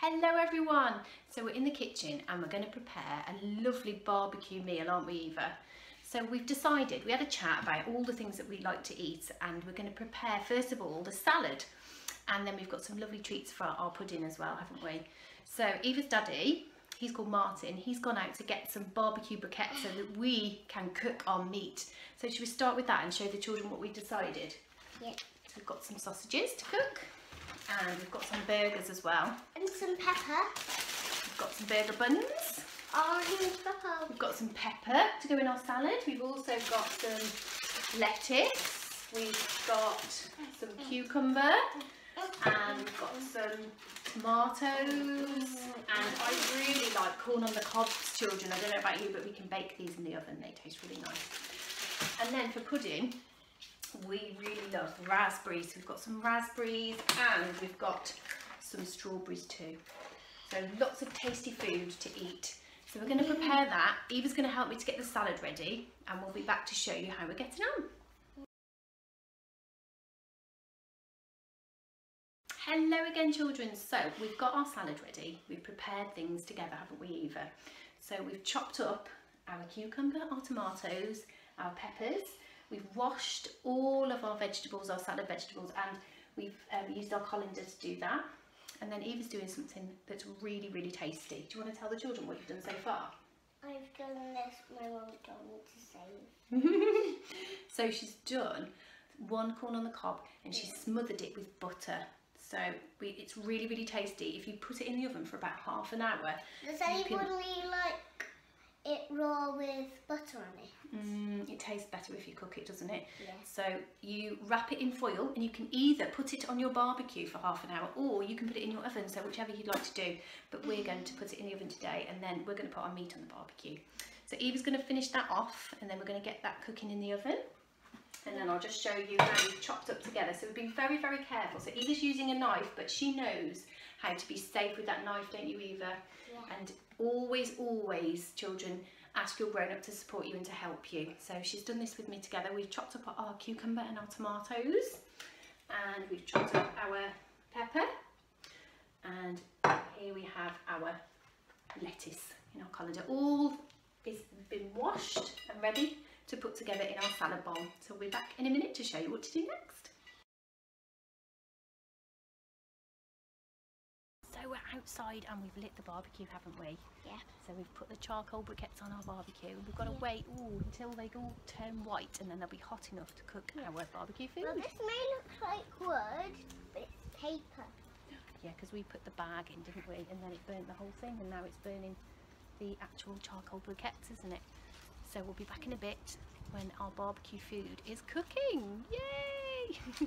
Hello everyone! So we're in the kitchen and we're going to prepare a lovely barbecue meal, aren't we Eva? So we've decided, we had a chat about all the things that we like to eat and we're going to prepare first of all the salad and then we've got some lovely treats for our pudding as well, haven't we? So Eva's daddy, he's called Martin, he's gone out to get some barbecue briquettes so that we can cook our meat. So should we start with that and show the children what we decided? Yeah. So we've got some sausages to cook and we've got some burgers as well. And some pepper. We've got some burger buns. Orange pepper. We've got some pepper to go in our salad. We've also got some lettuce. We've got some cucumber and we've got some tomatoes and I really like corn on the cobs children. I don't know about you but we can bake these in the oven. They taste really nice. And then for pudding we really love raspberries. We've got some raspberries and we've got some strawberries too. So lots of tasty food to eat. So we're going to prepare that. Eva's going to help me to get the salad ready and we'll be back to show you how we're getting on. Hello again children. So we've got our salad ready. We've prepared things together, haven't we Eva? So we've chopped up our cucumber, our tomatoes, our peppers. We've washed all of our vegetables, our salad vegetables, and we've um, used our colander to do that. And then Eva's doing something that's really, really tasty. Do you want to tell the children what you've done so far? I've done this, my mum told me to save. so she's done one corn on the cob and she smothered it with butter so we, it's really, really tasty. If you put it in the oven for about half an hour. Does anybody can... like it raw with butter on it? Mm, it tastes better if you cook it, doesn't it? Yeah. So you wrap it in foil and you can either put it on your barbecue for half an hour or you can put it in your oven, so whichever you'd like to do. But we're going to put it in the oven today and then we're going to put our meat on the barbecue. So Eva's going to finish that off and then we're going to get that cooking in the oven and then I'll just show you how we've chopped up together. So we've been very, very careful. So Eva's using a knife, but she knows how to be safe with that knife, don't you, Eva? Yeah. And always, always, children, ask your grown-up to support you and to help you. So she's done this with me together. We've chopped up our cucumber and our tomatoes, and we've chopped up our pepper, and here we have our lettuce in our colander. All is been washed and ready to put together in our salad bowl. So we'll be back in a minute to show you what to do next. So we're outside and we've lit the barbecue, haven't we? Yeah. So we've put the charcoal briquettes on our barbecue. We've got to wait ooh, until they all turn white and then they'll be hot enough to cook our barbecue food. Well, this may look like wood, but it's paper. Yeah, because we put the bag in, didn't we? And then it burnt the whole thing and now it's burning the actual charcoal briquettes, isn't it? So we'll be back in a bit when our barbecue food is cooking. Yay!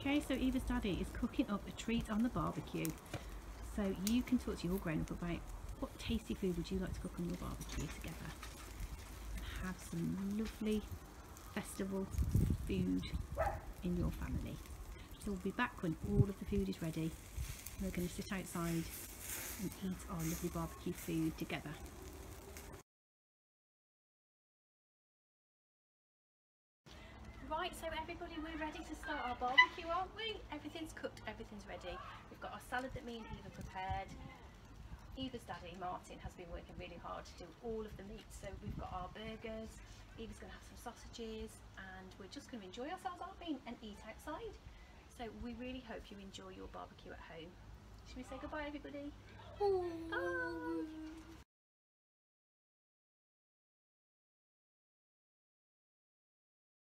okay, so Eva's daddy is cooking up a treat on the barbecue. So you can talk to your grown up about what tasty food would you like to cook on your barbecue together. And have some lovely festival food in your family. So we'll be back when all of the food is ready. We're going to sit outside and eat our lovely barbecue food together. Right, so everybody, we're ready to start our barbecue, aren't we? Everything's cooked, everything's ready. We've got our salad that me and Eva prepared. Eva's daddy, Martin, has been working really hard to do all of the meat. So we've got our burgers, Eva's going to have some sausages, and we're just going to enjoy ourselves, aren't we? And eat outside. So we really hope you enjoy your barbecue at home. Should we say goodbye, everybody? Ooh. Bye.